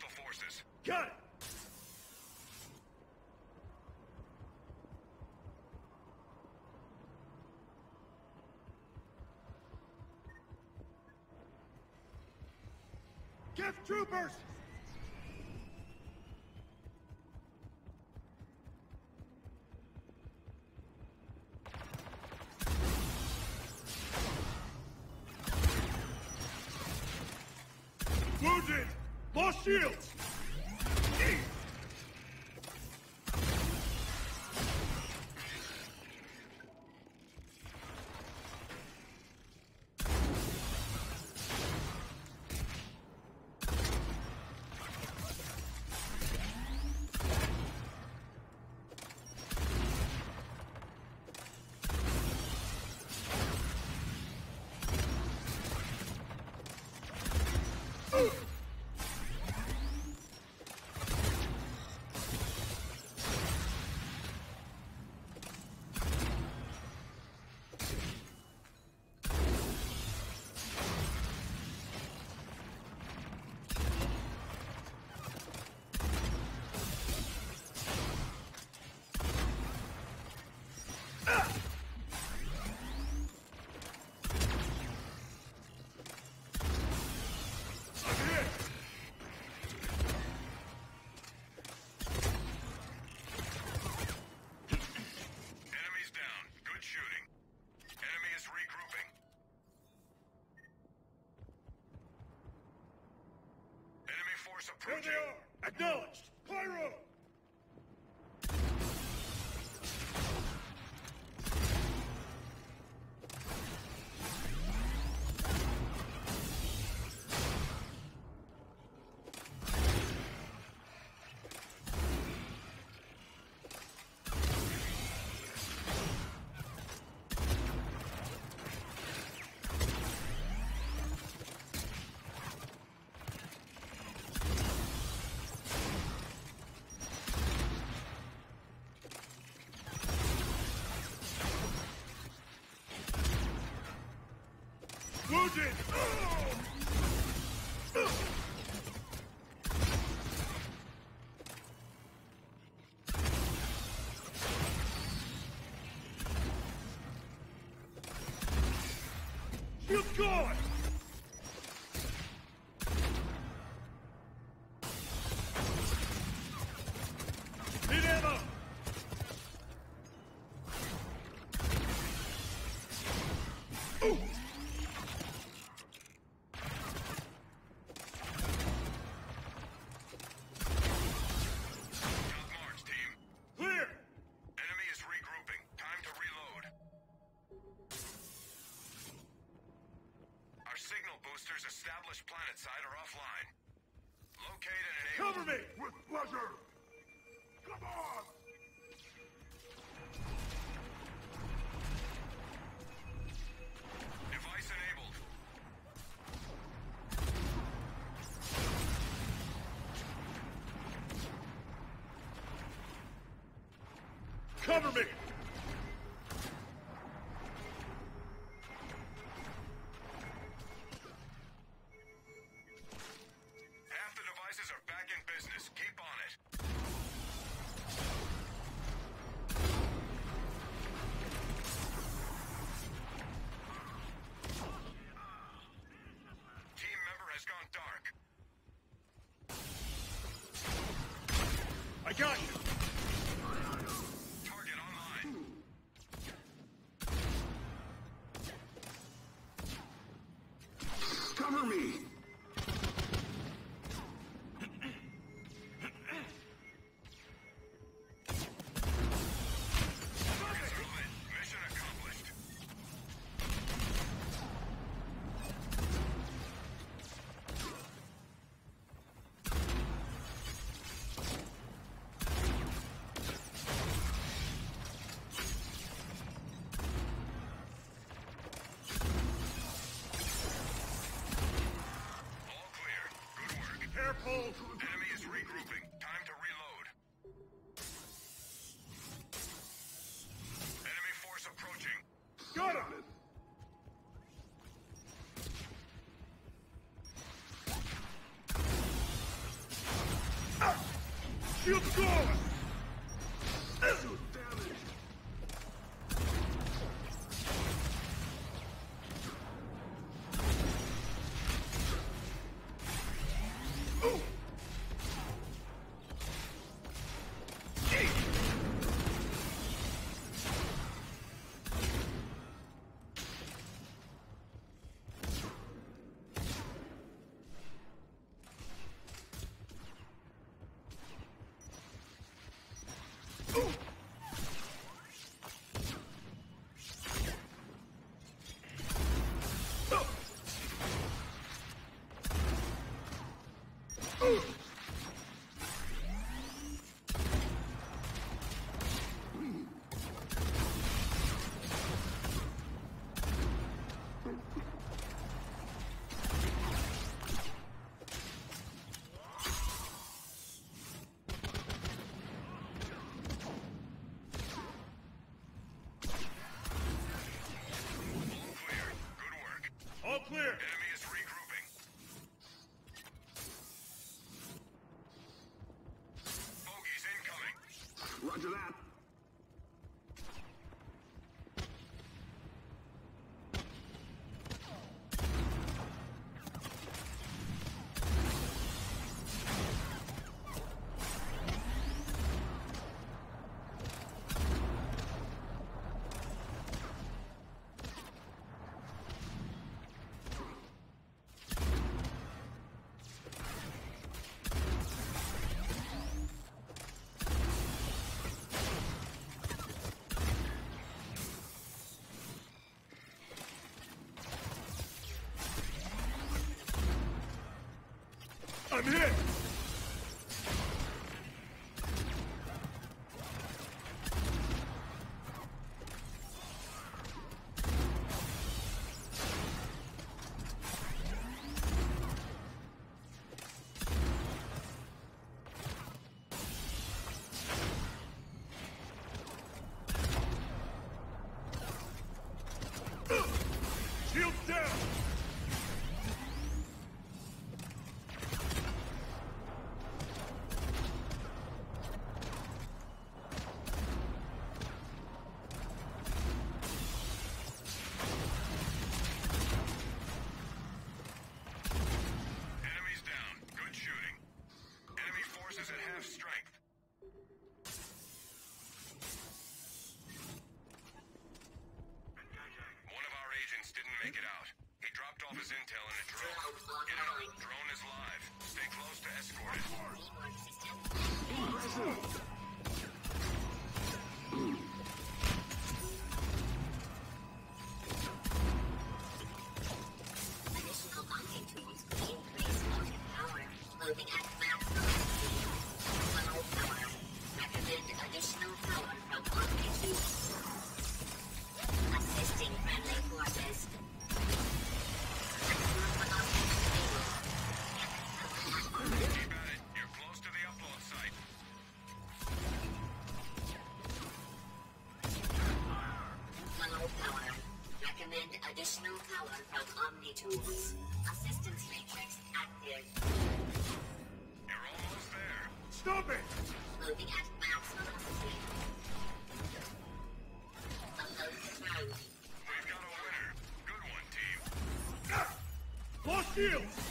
hostile forces. It! Geth troopers! Force they are! Acknowledged! Pyro! Wounded! Planetside are offline. Locate and enable. Cover me! With pleasure! Got you! hold! Enemy is regrouping. Time to reload. Enemy force approaching. Got him! Ah! Shields going! I'm hit! recommend additional power from Omni Tools. Assistance matrix active. They're almost there. Stop it! Moving at maximum speed. Alone is road. Team. Ah! Lost shields!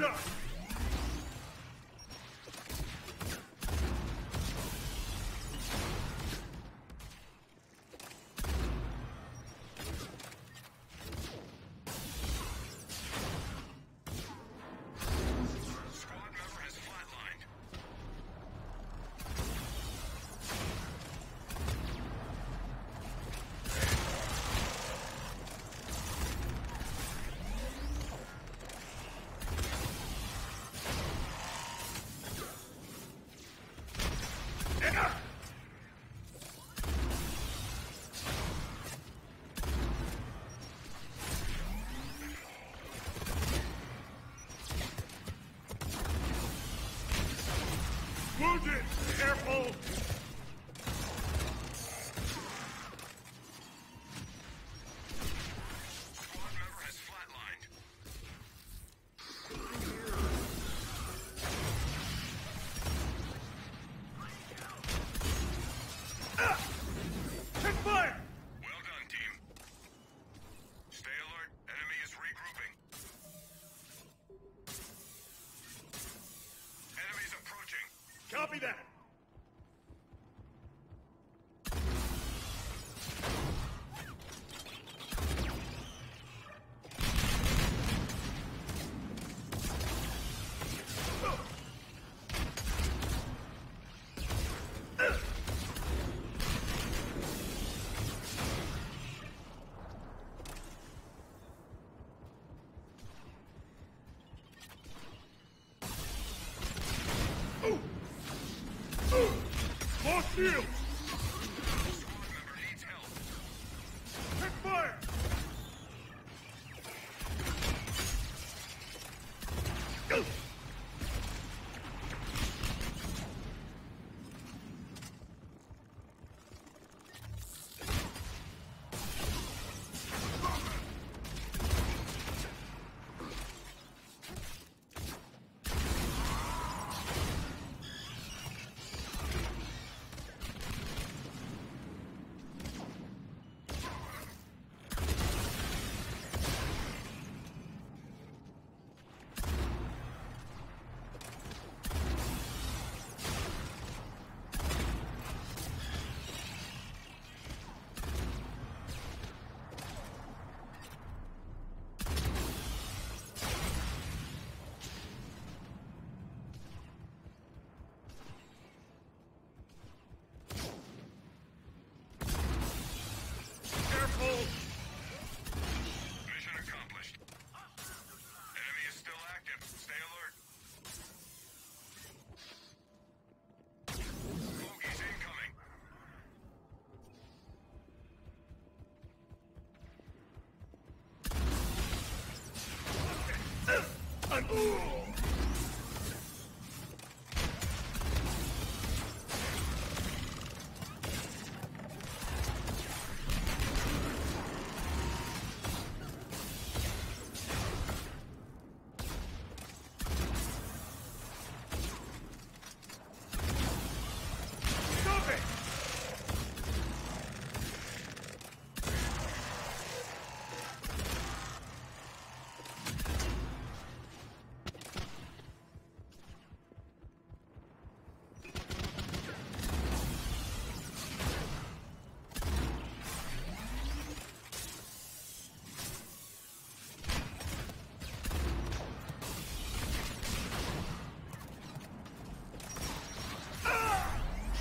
Squad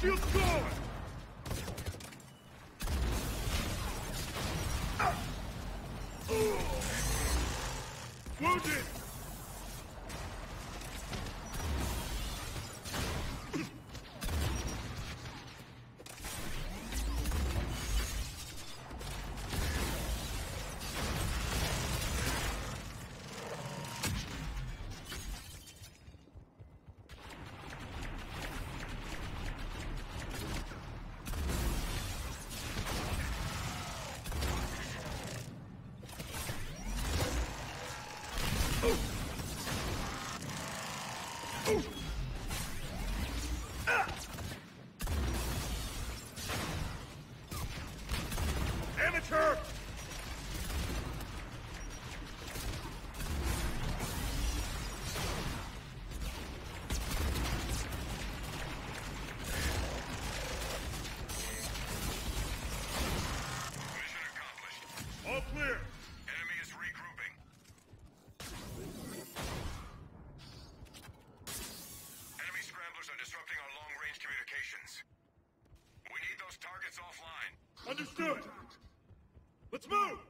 Shield going! Wounded! Amateur! Understood. Let's move!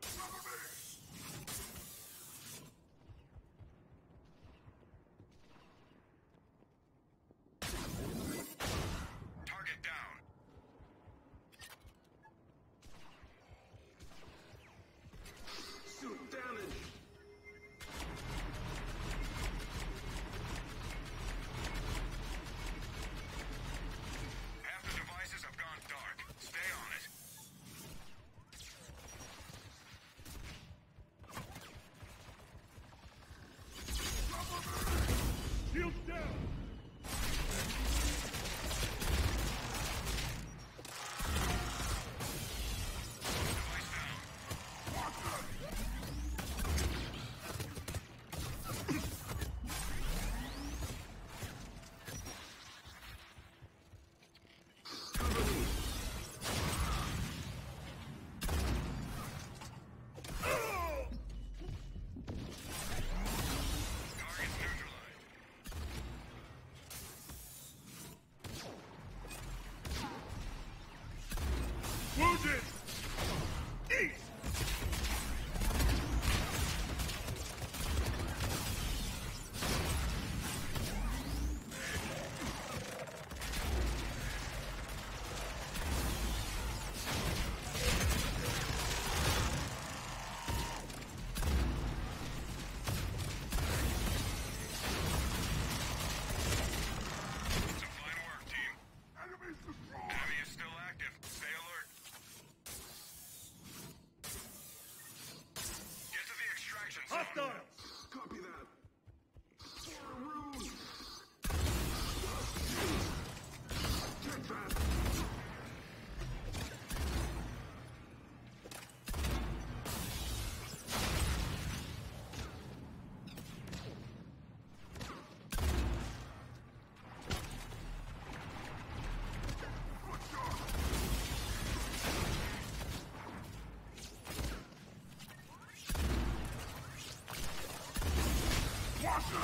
Shuttle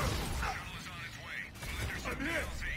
is on its way. I'm hit.